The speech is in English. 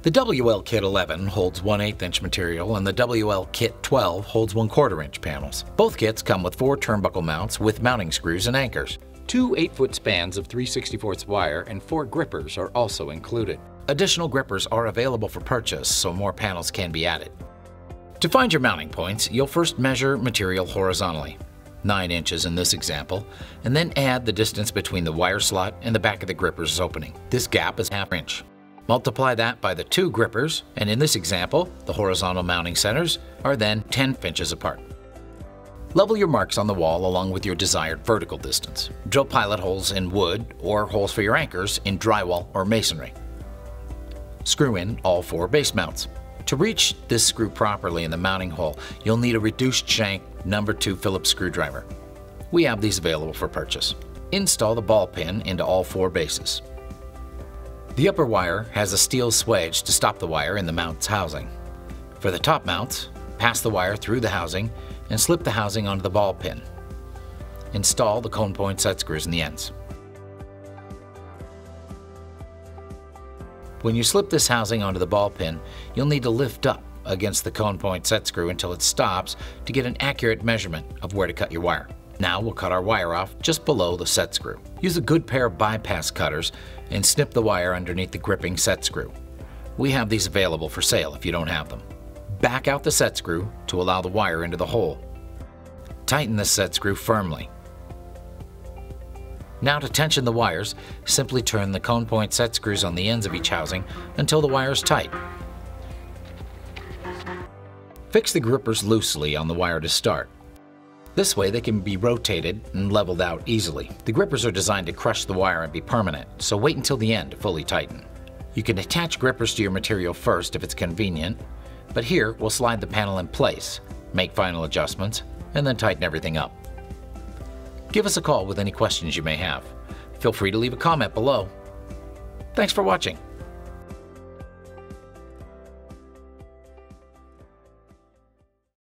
The WL Kit 11 holds 1 8 inch material and the WL Kit 12 holds 1 4 inch panels. Both kits come with four turnbuckle mounts with mounting screws and anchors. Two 8 foot spans of 3 64 wire and four grippers are also included. Additional grippers are available for purchase so more panels can be added. To find your mounting points, you'll first measure material horizontally, 9 inches in this example, and then add the distance between the wire slot and the back of the gripper's opening. This gap is half inch. Multiply that by the two grippers, and in this example, the horizontal mounting centers are then 10 inches apart. Level your marks on the wall along with your desired vertical distance. Drill pilot holes in wood or holes for your anchors in drywall or masonry. Screw in all four base mounts. To reach this screw properly in the mounting hole, you'll need a reduced shank number 2 Phillips screwdriver. We have these available for purchase. Install the ball pin into all four bases. The upper wire has a steel swage to stop the wire in the mount's housing. For the top mounts, pass the wire through the housing and slip the housing onto the ball pin. Install the cone point set screws in the ends. When you slip this housing onto the ball pin, you'll need to lift up against the cone point set screw until it stops to get an accurate measurement of where to cut your wire. Now we'll cut our wire off just below the set screw. Use a good pair of bypass cutters and snip the wire underneath the gripping set screw. We have these available for sale if you don't have them. Back out the set screw to allow the wire into the hole. Tighten the set screw firmly. Now to tension the wires, simply turn the cone point set screws on the ends of each housing until the wire is tight. Fix the grippers loosely on the wire to start. This way they can be rotated and leveled out easily. The grippers are designed to crush the wire and be permanent, so wait until the end to fully tighten. You can attach grippers to your material first if it's convenient, but here we'll slide the panel in place, make final adjustments, and then tighten everything up. Give us a call with any questions you may have. Feel free to leave a comment below. Thanks for watching.